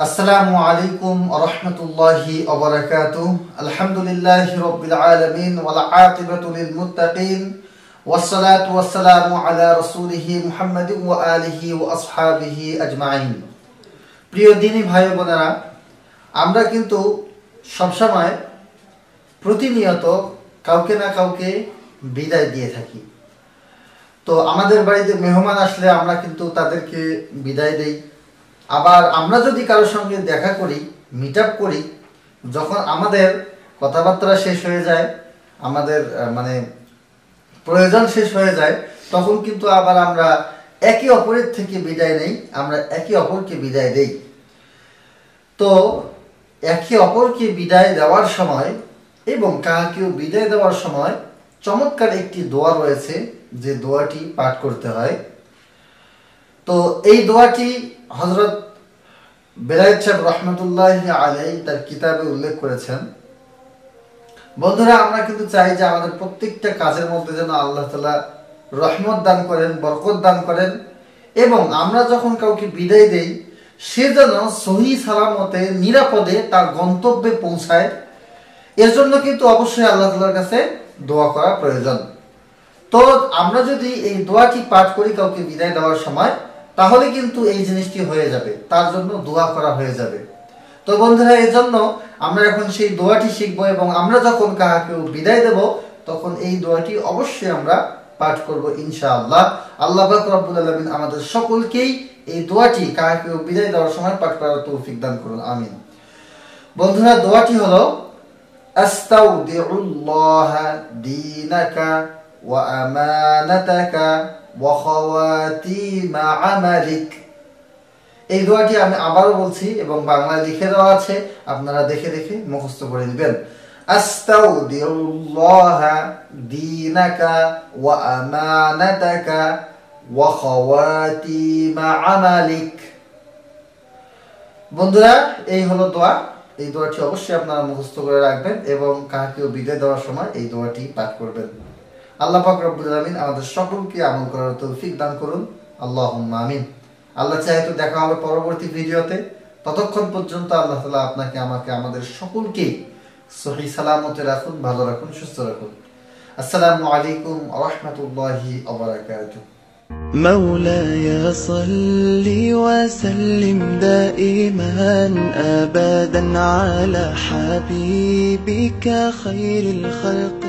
আসসালামু আলাইকুম রহমতুল্লাহি অবরাকাত আলহামদুলিল্লাহ রবিল আলমিন ওয়ালা আকিবাতুল মুত্তাকিন والصلاة والسلام على رسوله محمد وآله وأصحابه أجمعين প্রিয় দিনী ভাই বোনেরা আমরা কিন্তু সবসময় প্রতিনিয়ত কাউকে না কাউকে বিদায় দিয়ে থাকি তো আমাদের বাড়িতে মেহমান আসলে আমরা কিন্তু তাদেরকে বিদায় দেই আবার আমরা যদি কারোর সঙ্গে দেখা করি মিট আপ করি, যখন আমাদের কথাবার্তা শেষ হয়ে যায়, আমাদের মানে প্রয়োজন শেষ হয়ে যায়, তখন কিন্তু আবার আমরা একে অপরের থেকে বিদায় নেই, আমরা একে অপরকে বিদায় দেই। তো একে অপরকে বিদায় দেওয়ার সময় এবং কাহাকেও বিদায় দেওয়ার সময় চমৎকার একটি দোয়া রয়েছে, যে দোয়াটি পাঠ করতে হয়। তো এই দোয়াটি হজরত বেলায়েত সাহেব রহমতুল্লাহ আলাই তার কিতাবে উল্লেখ করেছেন, বন্ধুরা, আমরা কিন্তু চাই যে আমাদের প্রত্যেকটা কাজের মধ্যে যেন আল্লাহ তালা রহমত দান করেন, বরকত দান করেন এবং আমরা যখন কাউকে বিদায় দেই, সে যেন সহি সালামতে, নিরাপদে তার গন্তব্যে পৌঁছায়। এর জন্য কিন্তু অবশ্যই আল্লাহ তালার কাছে দোয়া করা প্রয়োজন। তো আমরা যদি এই দোয়াটি পাঠ করি কাউকে বিদায় দেওয়ার সময় তাহলে কিন্তু এই জিনিসটি হয়ে যাবে। তার জন্য দোয়া করা হয়ে যাবে। তো বন্ধুরা এই জন্য আমরা এখন সেই দোয়াটি শিখব এবং আমরা যখন কাহাকেও বিদায় দেব, তখন এই দোয়াটি অবশ্যই আমরা পাঠ করব ইনশাআল্লাহ। আল্লাহ পাক রব্বুল আলামিন আমাদের সকলকেই এই দোয়াটি কাহাকেও বিদায় দেওয়ার সময় পাঠ করার তৌফিক দান করুন, আমিন। বন্ধুরা, দোয়াটি হলো, আস্তাউদিউল্লাহ দীনাকা ওয়া আমানাতাকা আমালিক। এই দোয়াটি আমি আবারও বলছি এবং বাংলায় লিখে দেওয়া আছে, আপনারা দেখে দেখে মুখস্থ করে দিবেন আস্তাউদিউল্লাহ দীনাকা ওয়া আমানাতাকা ওয়া খাওয়াতিমা আমালিক। বন্ধুরা, এই হলো দোয়া। এই দোয়াটি অবশ্যই আপনারা মুখস্থ করে রাখবেন এবং কাহাকেও বিদায় দেওয়ার সময় এই দোয়াটি পাঠ করবেন। আল্লাহ পাক রব্বুল আলামিন আমাদের সকলকে আমল করার তৌফিক দান করুন আল্লাহুম্মা আমিন আল্লাহ চাহে তো দেখা হবে পরবর্তী ভিডিওতে ততক্ষণ পর্যন্ত আল্লাহ তাআলা আপনাকে আমাকে আমাদের সকলকে সহি সালামতে রাখুন ভালো রাখুন সুস্থ রাখুন আসসালামু আলাইকুম ওয়া রাহমাতুল্লাহি ওয়া বারাকাতুহু مولاي صل وسلم دائما ابدا على حبيبك خير الخلق كلهم